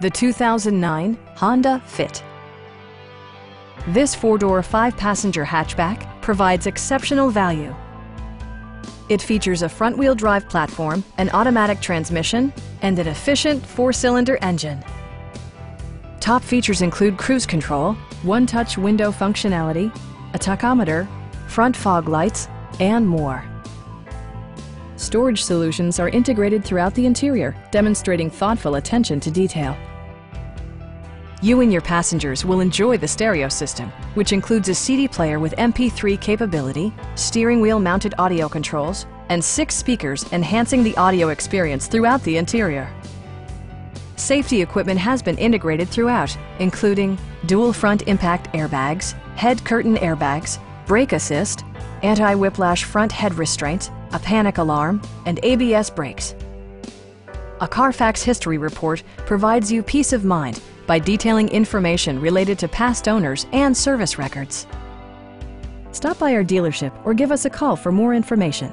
the 2009 Honda Fit. This four-door, five-passenger hatchback provides exceptional value. It features a front-wheel drive platform, an automatic transmission, and an efficient four-cylinder engine. Top features include cruise control, one-touch window functionality, a tachometer, front fog lights, and more. Storage solutions are integrated throughout the interior, demonstrating thoughtful attention to detail. You and your passengers will enjoy the stereo system, which includes a CD player with MP3 capability, steering wheel mounted audio controls, and six speakers enhancing the audio experience throughout the interior. Safety equipment has been integrated throughout, including dual front impact airbags, head curtain airbags, brake assist, anti-whiplash front head restraints, a panic alarm, and ABS brakes. A Carfax history report provides you peace of mind by detailing information related to past owners and service records. Stop by our dealership or give us a call for more information.